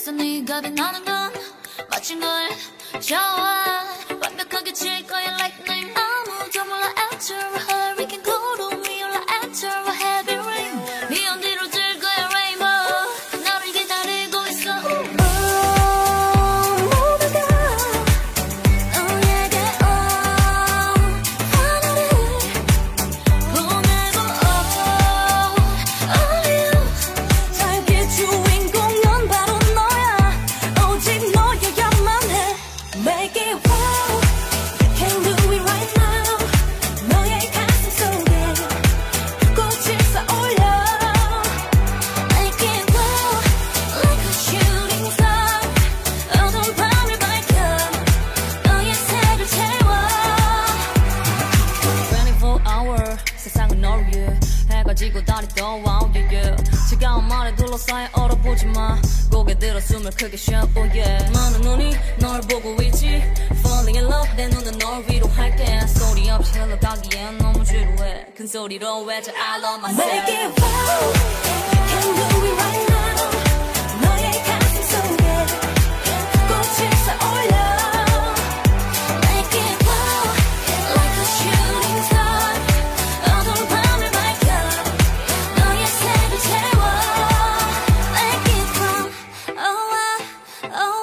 있어 네가 빛나는 건 마친 걸 좋아 완벽하게 칠 거야 lightning 아무 해 해가 지고 달이 떠와 yeah, yeah. 차가운 말에 둘러싸여 얼어보지 마. 고개 들어 숨을 크게 쉬어 oh yeah. 많은 눈이 널 보고 있지. Falling in love 내 눈은 널 위로할게. 소리 없이 흘러가기엔 너무 지루해. 큰 소리로 외쳐 I love myself. Make it wow. Can do it Oh